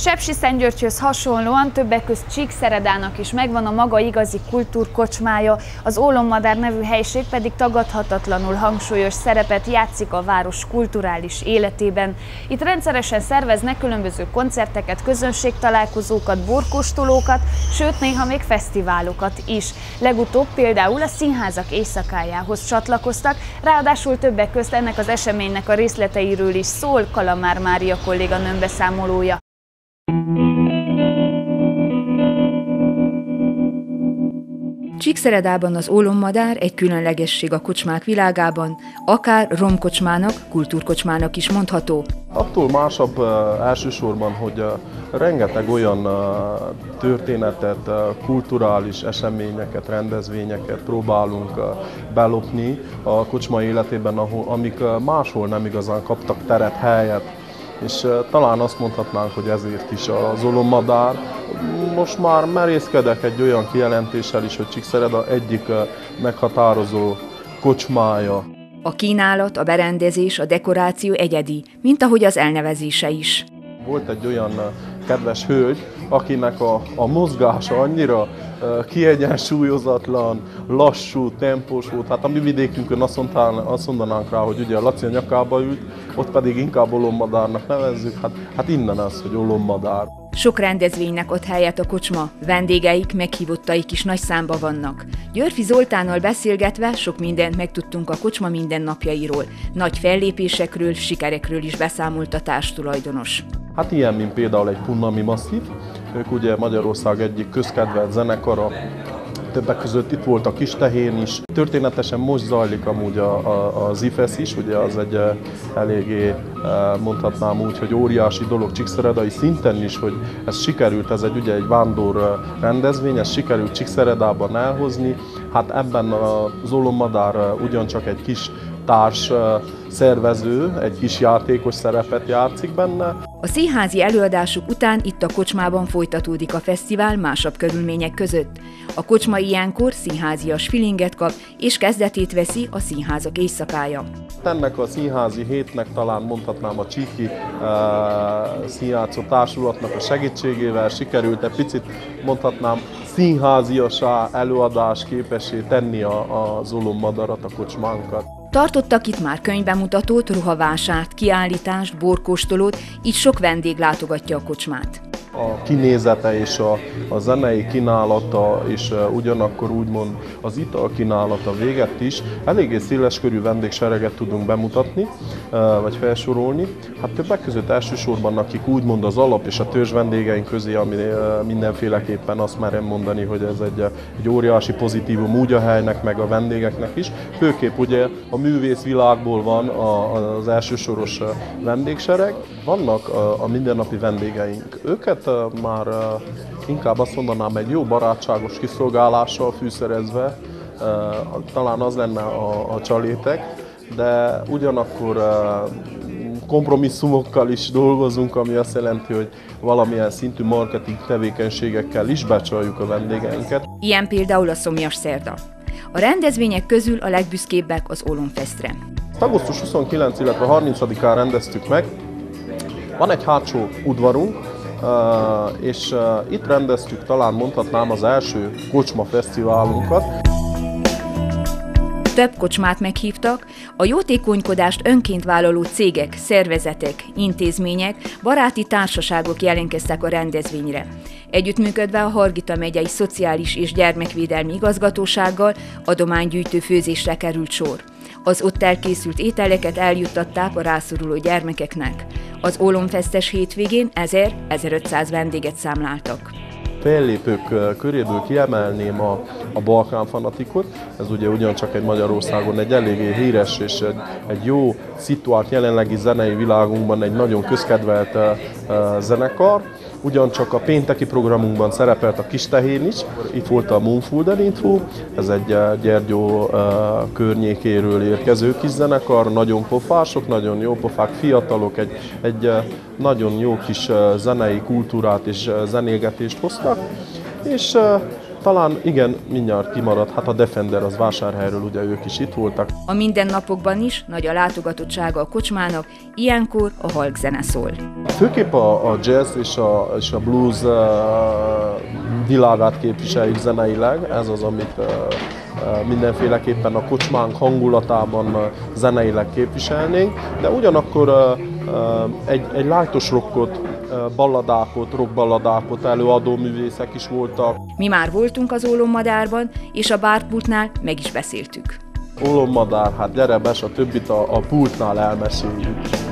Sepsi Szentgyörgyhöz hasonlóan többek közt Csíkszeredának is megvan a maga igazi kultúrkocsmája, az Ólommadár nevű helység pedig tagadhatatlanul hangsúlyos szerepet játszik a város kulturális életében. Itt rendszeresen szerveznek különböző koncerteket, közönségtalálkozókat, borkóstolókat, sőt néha még fesztiválokat is. Legutóbb például a színházak éjszakájához csatlakoztak, ráadásul többek közt ennek az eseménynek a részleteiről is szól Kalamár Mária kolléganőm beszámolója. Csíkszeredában az ólommadár egy különlegesség a kocsmák világában, akár romkocsmának, kultúrkocsmának is mondható. Attól másabb elsősorban, hogy rengeteg olyan történetet, kulturális eseményeket, rendezvényeket próbálunk belopni a kocsma életében, amik máshol nem igazán kaptak teret, helyet és talán azt mondhatnánk, hogy ezért is az olomadár. Most már merészkedek egy olyan kijelentéssel is, hogy Csíkszereda egyik meghatározó kocsmája. A kínálat, a berendezés, a dekoráció egyedi, mint ahogy az elnevezése is. Volt egy olyan kedves hölgy, akinek a, a mozgása annyira kiegyensúlyozatlan, lassú, tempós volt. Hát a mi vidékünkön azt, mondtán, azt mondanánk rá, hogy ugye a Laci a nyakába ült, ott pedig inkább olommadárnak nevezzük, hát, hát innen az, hogy olommadár. Sok rendezvénynek ott helyet a kocsma, vendégeik, meghívottaik is nagy számba vannak. Györfi Zoltánnal beszélgetve sok mindent megtudtunk a kocsma mindennapjairól, nagy fellépésekről, sikerekről is beszámolt a társtulajdonos. Hát ilyen, mint például egy Punnami Masszív, ők ugye Magyarország egyik közkedvelt zenekara, többek között itt volt a kis tehén is. Történetesen most zajlik amúgy a, a, az IFES is, ugye az egy eh, eléggé eh, mondhatnám úgy, hogy óriási dolog Csíkszeredai szinten is, hogy ez sikerült, ez egy ugye egy vándor eh, rendezvény, ez sikerült Csíkszeredában elhozni. Hát ebben az Olomadár ugyancsak egy kis társ szervező, egy kis játékos szerepet játszik benne. A színházi előadások után itt a kocsmában folytatódik a fesztivál másabb körülmények között. A kocsma ilyenkor színházias filinget kap, és kezdetét veszi a színházak éjszakája. Ennek a színházi hétnek talán mondhatnám a Csíki uh, Színjátszó Társulatnak a segítségével sikerült egy picit mondhatnám színháziasá előadás képessé tenni a, a Zolom Madarat, a kocsmánkat. Tartottak itt már könyvbemutatót, ruhavásárt, kiállítást, borkóstolót, így sok vendég látogatja a kocsmát a kinézete és a, a zenei kínálata, és ugyanakkor úgymond az ital kínálata véget is eléggé széleskörű vendégsereget tudunk bemutatni, vagy felsorolni. Hát többek között elsősorban, akik úgymond az alap és a törzs vendégeink közé, ami mindenféleképpen azt merem mondani, hogy ez egy, egy óriási pozitívum úgy a helynek, meg a vendégeknek is. Főképp ugye a művész világból van az elsősoros vendégsereg, vannak a mindennapi vendégeink. Őket már inkább azt mondanám egy jó barátságos kiszolgálással fűszerezve, talán az lenne a, a csalétek, de ugyanakkor kompromisszumokkal is dolgozunk, ami azt jelenti, hogy valamilyen szintű marketing tevékenységekkel is becsaljuk a vendégeinket. Ilyen például a Szomjas Szerda. A rendezvények közül a legbüszkébbek az Olomfestre. Augusztus 29, illetve 30-án rendeztük meg. Van egy hátsó udvarunk, és itt rendeztük talán mondhatnám az első kocsma fesztiválunkat. Több kocsmát meghívtak, a jótékonykodást önként vállaló cégek, szervezetek, intézmények, baráti társaságok jelentkeztek a rendezvényre. Együttműködve a Hargita megyei Szociális és Gyermekvédelmi Igazgatósággal adománygyűjtő főzésre került sor. Az ott elkészült ételeket eljuttatták a rászoruló gyermekeknek. Az Ólomfesztes hétvégén 1000-1500 vendéget számláltak fellépők köréből kiemelném a, a Balkán fanatikot. Ez ugye ugyancsak egy Magyarországon egy eléggé híres és egy, egy jó szituált jelenlegi zenei világunkban egy nagyon közkedvelt uh, zenekar. Ugyancsak a pénteki programunkban szerepelt a Kistehén is, itt volt a Moonfoolder Info, ez egy Gyergyó környékéről érkező kis zenekar, nagyon pofások, nagyon jó pofák, fiatalok, egy, egy nagyon jó kis zenei kultúrát és zenélgetést hoztak, és uh, Talán igen, mindjárt kimaradt, hát a Defender az vásárhelyről, ugye ők is itt voltak. A mindennapokban is nagy a látogatottsága a kocsmának, ilyenkor a halk zene szól. Főképp a, a jazz és a, és a blues uh, világát képviseljük zeneileg, ez az, amit uh, mindenféleképpen a kocsmánk hangulatában zeneileg képviselnénk, de ugyanakkor egy, egy lájtos rockot, balladákot, rockballadákot előadó művészek is voltak. Mi már voltunk az ólommadárban, és a bárpultnál meg is beszéltük. Ólommadár, hát gyere be, a többit a, a pultnál elmeséljük.